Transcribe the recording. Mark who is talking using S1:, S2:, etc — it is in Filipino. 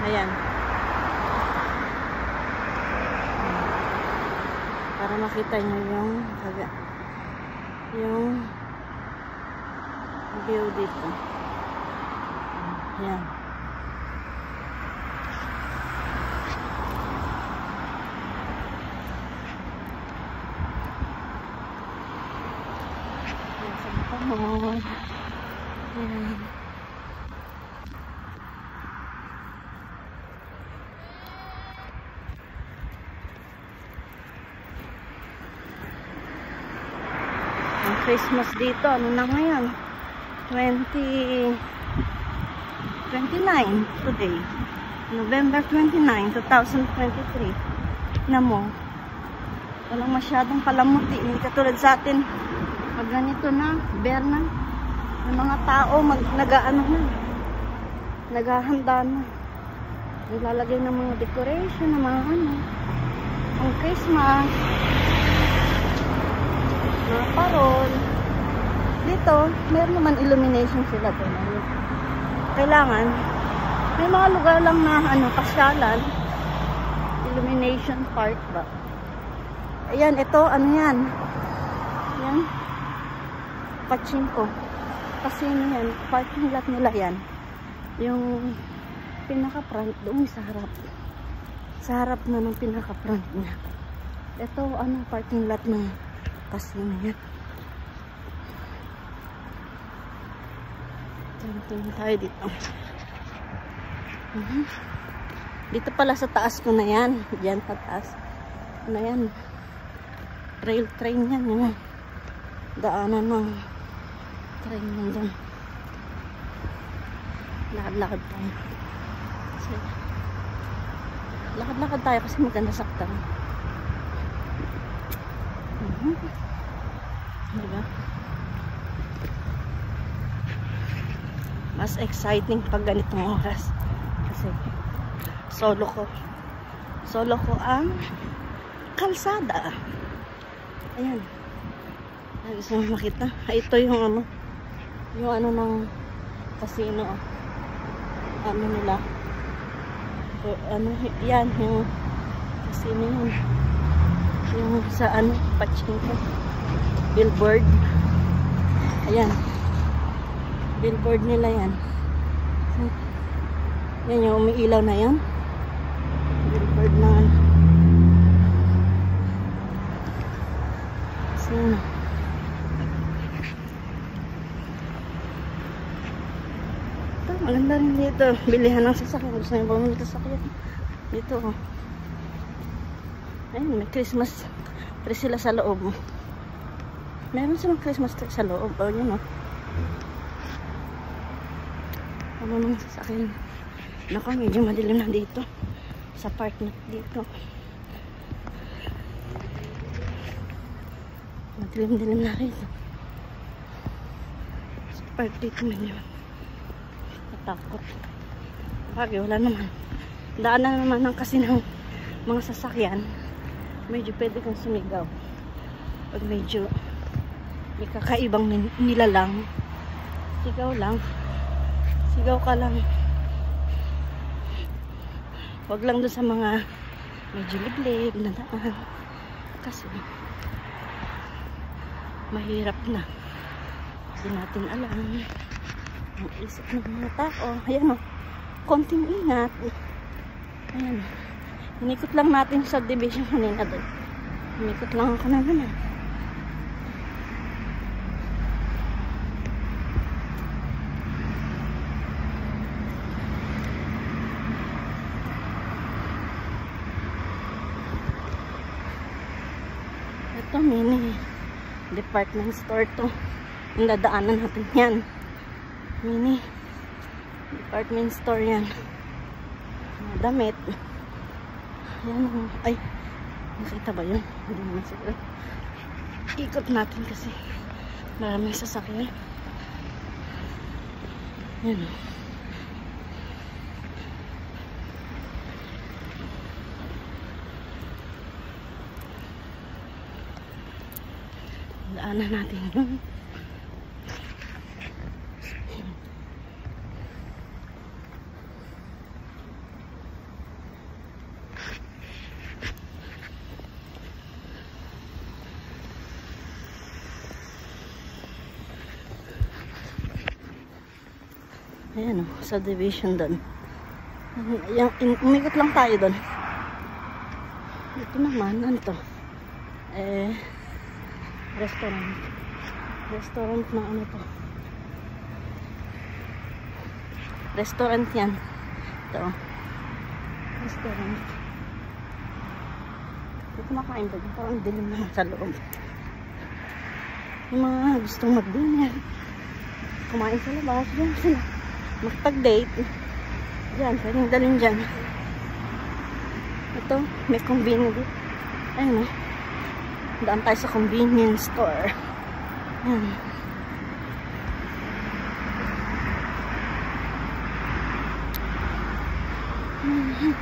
S1: Ayan. Para makita nyo yung yung view dito. Ayan. Ayan. Ayan. Ang Christmas dito, ano na ngayon? 20 29 today. November 29, 2023. Na mo, walang masyadong palamuti. Hindi katulad sa atin, pag ganito na, bear na, yung mga tao, mag, nag-ano na, naghahanda na. Naglalagay ng mga decoration, ng mga ano, ang Christmas, mga parol. Dito, meron naman illumination sila doon. Kailangan, may mga lugar lang na ano, pasyalan. Illumination park ba? Ayan, ito, ano yan? Yan. Pachinko. Kasi ano yan, parking lot nila yan. Yung pinaka-front, doon sa harap. Sa harap na ng pinaka-front niya. Ito, ano, parking lot ng casino yan. Tingin tayo dito. Mhm. Dito pala sa taas ko na yan. Diyan sa taas. Ano yan? Rail train yan. Yan. Daanan ng train yan dyan. Lakad-lakad tayo. Kasi, lakad-lakad tayo kasi maganda saktan. Diba? mas exciting pag ganitong oras. Kasi solo ko. Solo ko ang kalsada. Ayan. Ay, gusto mo makita? Ay, ito yung ano. Yung ano ng casino. Ano nila? O, ano yan yung casino yun yung sa ano pachinko billboard. Ayan. Billboard nila yan. Yan yung umiilaw na yan. Billboard na ano. So ito maganda rin dito. Bilihan ng sasakyan. Gusto nyo bumili sasakyan? Dito oh ayun may christmas tree sila sa loob. Meron silang christmas tree sa loob. Oh yun oh. Ano nang sasakyan naku medyo madilim na dito. Sa park na dito. Madilim dilim na rin. Sa park dito medyo natakot. Bagay wala naman. Daanan naman ng kasi ng mga sasakyan medyo pwede kang sumigaw. Pag medyo may kakaibang nilalang sigaw lang. Sigaw ka lang. Wag lang doon sa mga medyo liglig na daan. Kasi mahirap na. Hindi natin alam ang isip ng mga tao. Ayan o. Konting ingat. Ayan inikot lang natin sa division kanina doon inikot lang ako na ganun ito mini department store to. Ang dadaanan natin yan. Mini department store yan. Mga damit yan oh. ay nakita ba yun hindi naman siguro ikot natin kasi maraming sasakyan yan oh. daanan natin yun Ayan o, subdivision doon. Yung, umikot lang tayo doon. Ito naman, ano to? Eh, restaurant. Restaurant na ano to? Restaurant yan. Ito. Restaurant. Ito kumakain doon. Parang dilim naman sa loob. Yung mga gustong mag-dinner. Kumain sa labas. Diyan sila. Magpag-date. Diyan, pwedeng dalhin dyan. Ito, may convenience. Ayun o. Daan tayo sa convenience store. Ayan. Mhm.